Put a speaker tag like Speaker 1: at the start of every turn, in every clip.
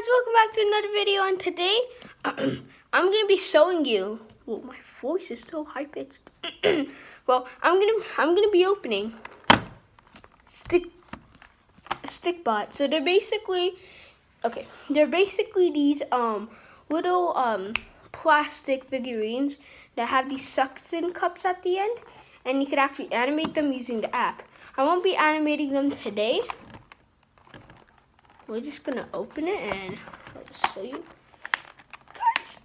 Speaker 1: guys, welcome back to another video and today I'm gonna be showing you well my voice is so high pitched. well I'm gonna I'm gonna be opening stick stick bot. So they're basically okay, they're basically these um little um plastic figurines that have these suction cups at the end and you can actually animate them using the app. I won't be animating them today we're just gonna open it and I'll show you guys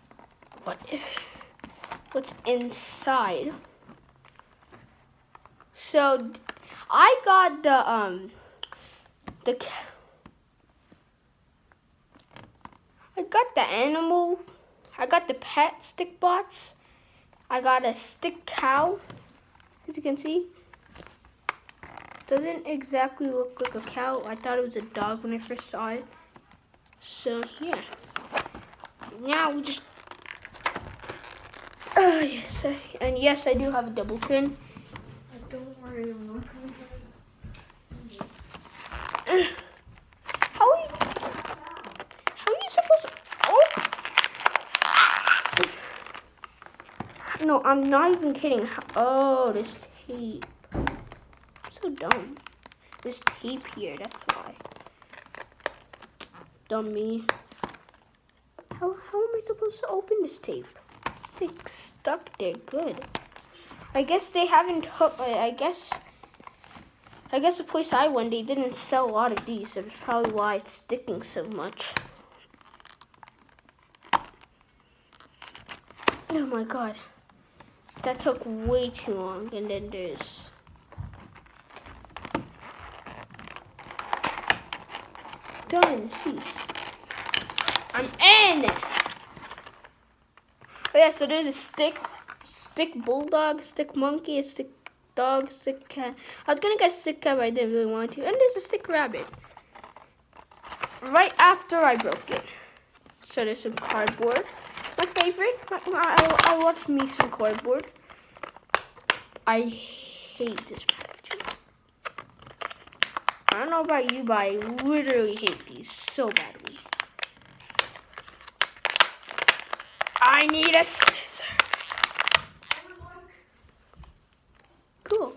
Speaker 1: what is what's inside. So I got the um the I got the animal I got the pet stick bots. I got a stick cow as you can see doesn't exactly look like a cow. I thought it was a dog when I first saw it. So, yeah. Now we just... Oh, yes. I, and yes, I do have a double chin.
Speaker 2: Don't worry, I'm not
Speaker 1: How are you... How are you supposed to... Oh! No, I'm not even kidding. Oh, this tape dumb. This tape here, that's why. Dummy. How, how am I supposed to open this tape? It's stuck there good. I guess they haven't hooked, I guess, I guess the place I went, they didn't sell a lot of these. That's probably why it's sticking so much. Oh my god. That took way too long. And then there's done. Jeez. I'm in. Oh yeah, so there's a stick, stick bulldog, stick monkey, a stick dog, stick cat. I was gonna get a stick cat, but I didn't really want to. And there's a stick rabbit. Right after I broke it. So there's some cardboard. My favorite. I, I love me some cardboard. I hate this I don't know about you, but I literally hate these so badly. I need a scissor. Cool.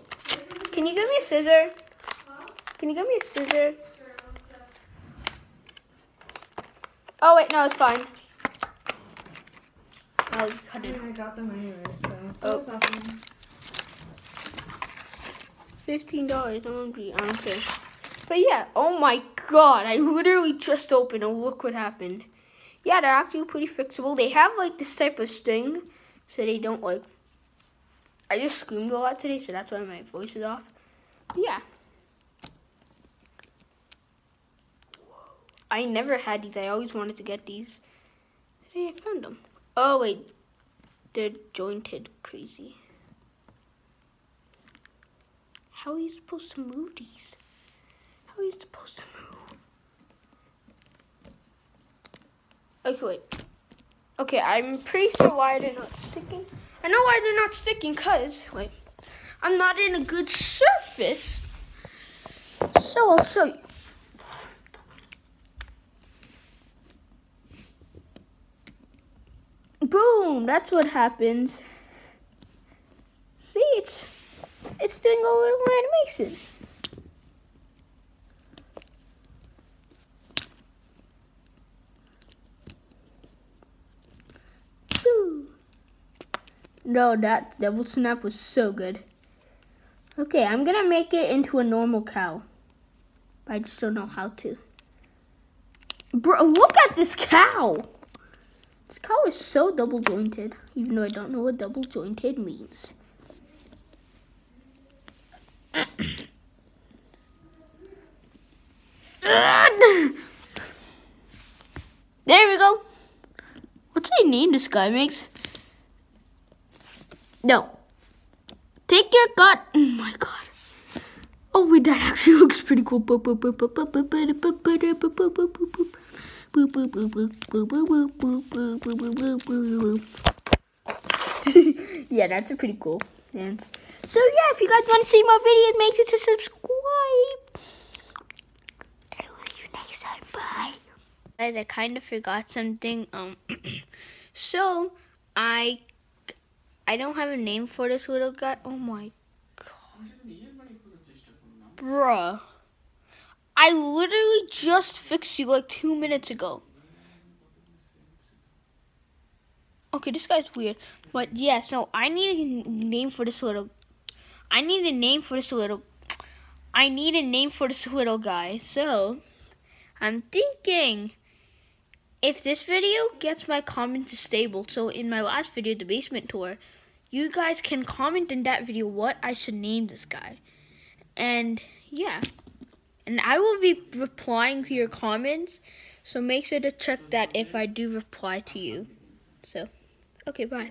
Speaker 1: Can you give me a scissor? Can you give me a scissor? Oh wait, no, it's fine.
Speaker 2: I'll cut it. I got them anyways, so oh.
Speaker 1: Fifteen dollars. I'm hungry. I don't care. But yeah, oh my god, I literally just opened and look what happened. Yeah, they're actually pretty fixable. They have like this type of sting, so they don't like, I just screamed a lot today, so that's why my voice is off. But yeah. I never had these. I always wanted to get these. Today I found them. Oh wait, they're jointed crazy. How are you supposed to move these? Are you supposed to move? Okay, wait. Okay, I'm pretty sure why they're not sticking. I know why they're not sticking, cause, wait, I'm not in a good surface. So I'll show you. Boom, that's what happens. See, it's, it's doing a little animation. No, that double snap was so good. Okay, I'm gonna make it into a normal cow. But I just don't know how to. Bro, look at this cow! This cow is so double jointed, even though I don't know what double jointed means. There we go. What's the name this guy makes? No. Take your gun. Oh my god. Oh wait, that actually looks pretty cool. yeah, that's a pretty cool dance. So yeah, if you guys want to see more videos, make sure to subscribe. I will see you next time. Bye. Guys, I kind of forgot something. Um, so I I don't have a name for this little guy. Oh my god, bruh! I literally just fixed you like two minutes ago. Okay, this guy's weird, but yeah. So I need a name for this little. I need a name for this little. I need a name for this little guy. So I'm thinking if this video gets my comments stable, so in my last video, the basement tour, you guys can comment in that video what I should name this guy. And yeah. And I will be replying to your comments, so make sure to check that if I do reply to you. So, okay, bye.